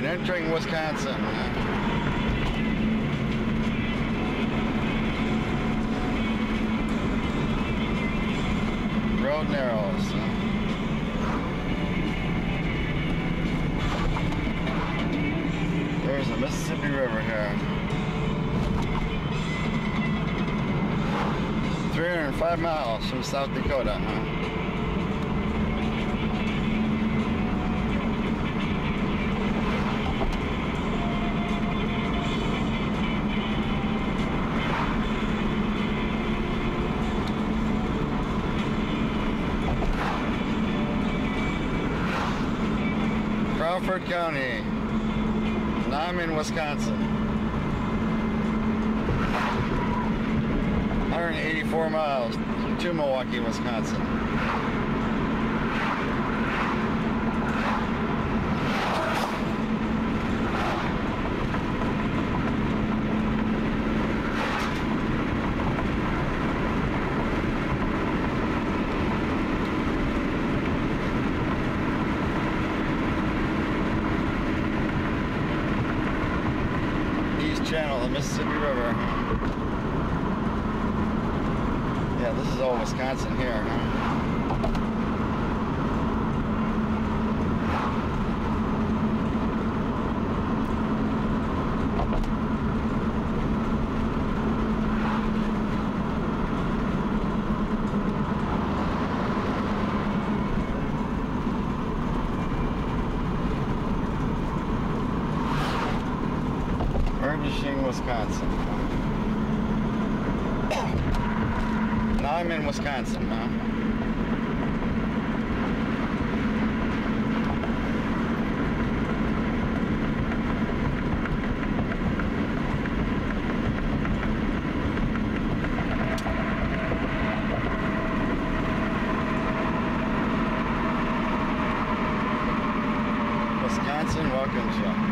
right, entering Wisconsin. Road narrows. There's the Mississippi River here. 305 miles from South Dakota, huh? Crawford County, and I'm in Wisconsin. 184 miles to Milwaukee, Wisconsin. Channel, the Mississippi River. Yeah, this is all Wisconsin here. Ernishing, Wisconsin. Now I'm in Wisconsin now. Wisconsin welcomes you.